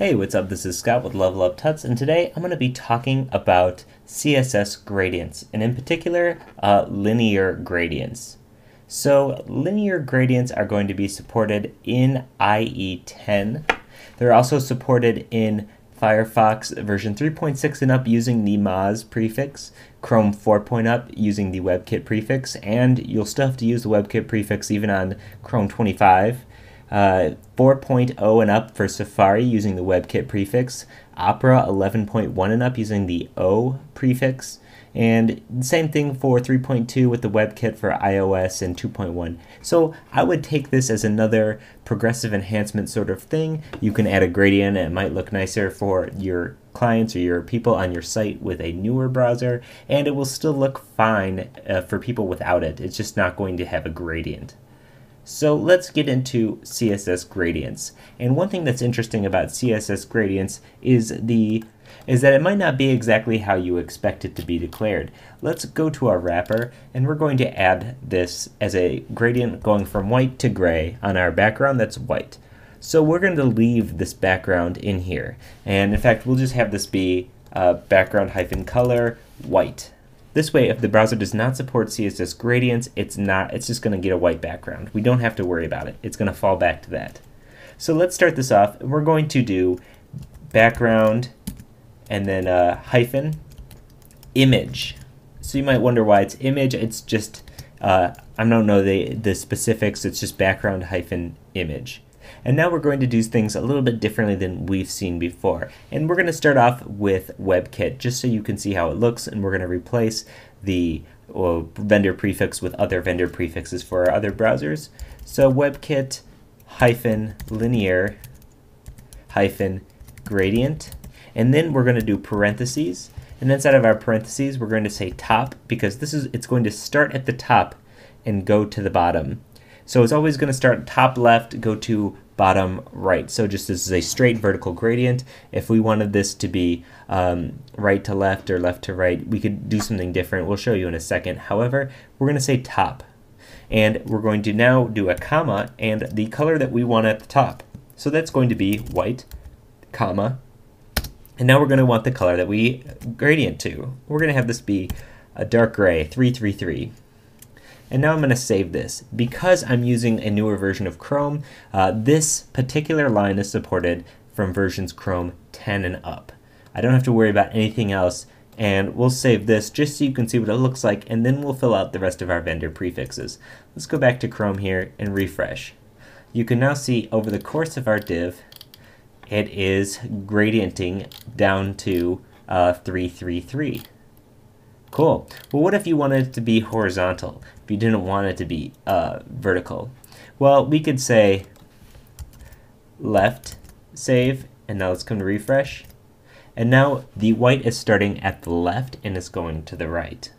Hey, what's up? This is Scott with Level Up Tuts, and today I'm going to be talking about CSS gradients, and in particular, uh, linear gradients. So, linear gradients are going to be supported in IE 10. They're also supported in Firefox version 3.6 and up using the Moz prefix, Chrome 4. up using the WebKit prefix, and you'll still have to use the WebKit prefix even on Chrome 25 uh, 4.0 and up for Safari using the WebKit prefix, Opera 11.1 and up using the O prefix, and same thing for 3.2 with the WebKit for iOS and 2.1. So I would take this as another progressive enhancement sort of thing. You can add a gradient it might look nicer for your clients or your people on your site with a newer browser, and it will still look fine uh, for people without it. It's just not going to have a gradient. So let's get into CSS gradients. And one thing that's interesting about CSS gradients is the is that it might not be exactly how you expect it to be declared. Let's go to our wrapper and we're going to add this as a gradient going from white to gray on our background that's white. So we're going to leave this background in here. And in fact, we'll just have this be uh, background hyphen color white. This way, if the browser does not support CSS gradients, it's not it's just going to get a white background. We don't have to worry about it. It's going to fall back to that. So let's start this off. We're going to do background and then uh, hyphen image. So you might wonder why it's image. It's just uh, I don't know the the specifics. It's just background hyphen image. And now we're going to do things a little bit differently than we've seen before. And we're going to start off with WebKit just so you can see how it looks. And we're going to replace the well, vendor prefix with other vendor prefixes for our other browsers. So WebKit hyphen linear hyphen gradient. And then we're going to do parentheses. And inside of our parentheses, we're going to say top because this is it's going to start at the top and go to the bottom. So it's always going to start top left, go to bottom right. So just this is a straight vertical gradient. If we wanted this to be um, right to left or left to right, we could do something different. We'll show you in a second. However, we're going to say top. And we're going to now do a comma and the color that we want at the top. So that's going to be white, comma. And now we're going to want the color that we gradient to. We're going to have this be a dark gray, 333. And now I'm going to save this. Because I'm using a newer version of Chrome, uh, this particular line is supported from versions Chrome 10 and up. I don't have to worry about anything else, and we'll save this just so you can see what it looks like, and then we'll fill out the rest of our vendor prefixes. Let's go back to Chrome here and refresh. You can now see over the course of our div, it is gradienting down to uh, 333. Cool. Well, what if you wanted it to be horizontal? If you didn't want it to be uh, vertical? Well, we could say left save, and now let's come to refresh. And now the white is starting at the left and is going to the right.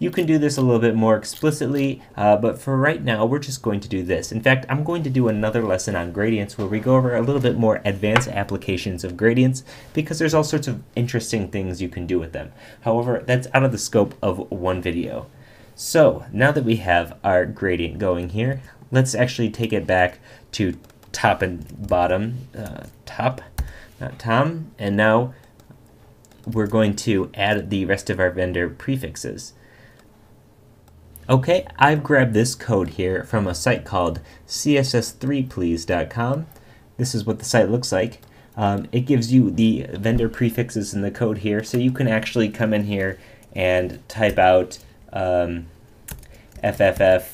You can do this a little bit more explicitly, uh, but for right now, we're just going to do this. In fact, I'm going to do another lesson on gradients where we go over a little bit more advanced applications of gradients because there's all sorts of interesting things you can do with them. However, that's out of the scope of one video. So now that we have our gradient going here, let's actually take it back to top and bottom, uh, top, not Tom, and now we're going to add the rest of our vendor prefixes. Okay, I've grabbed this code here from a site called css3please.com. This is what the site looks like. Um, it gives you the vendor prefixes in the code here, so you can actually come in here and type out um, FFF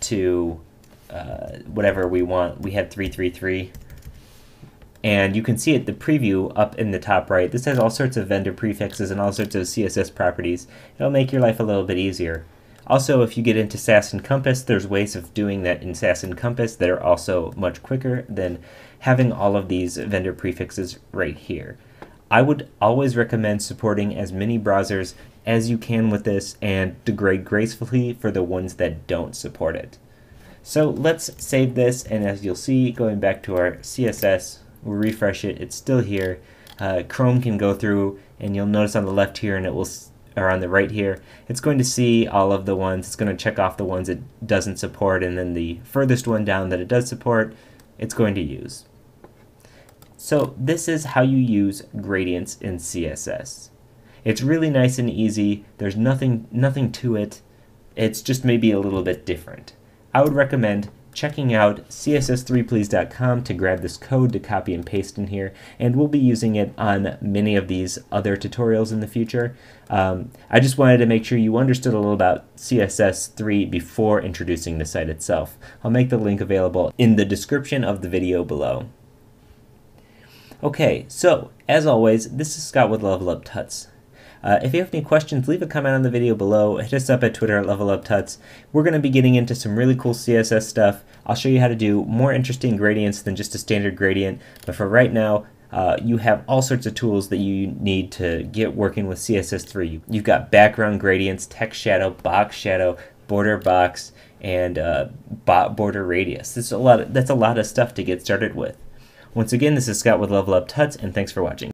to uh, whatever we want. We had 333. And you can see it, the preview up in the top right. This has all sorts of vendor prefixes and all sorts of CSS properties. It'll make your life a little bit easier. Also, if you get into Sass and Compass, there's ways of doing that in Sass and Compass that are also much quicker than having all of these vendor prefixes right here. I would always recommend supporting as many browsers as you can with this and degrade gracefully for the ones that don't support it. So let's save this, and as you'll see, going back to our CSS, we'll refresh it, it's still here. Uh, Chrome can go through, and you'll notice on the left here, and it will or on the right here, it's going to see all of the ones. It's going to check off the ones it doesn't support, and then the furthest one down that it does support, it's going to use. So this is how you use gradients in CSS. It's really nice and easy. There's nothing nothing to it. It's just maybe a little bit different. I would recommend checking out css3please.com to grab this code to copy and paste in here, and we'll be using it on many of these other tutorials in the future. Um, I just wanted to make sure you understood a little about CSS3 before introducing the site itself. I'll make the link available in the description of the video below. Okay, so as always, this is Scott with Level Up Tuts. Uh, if you have any questions, leave a comment on the video below. Hit us up at Twitter at Level Up Tuts. We're going to be getting into some really cool CSS stuff. I'll show you how to do more interesting gradients than just a standard gradient. But for right now, uh, you have all sorts of tools that you need to get working with CSS3. You've got background gradients, text shadow, box shadow, border box, and uh, border radius. This is a lot. Of, that's a lot of stuff to get started with. Once again, this is Scott with Level Up Tuts, and thanks for watching.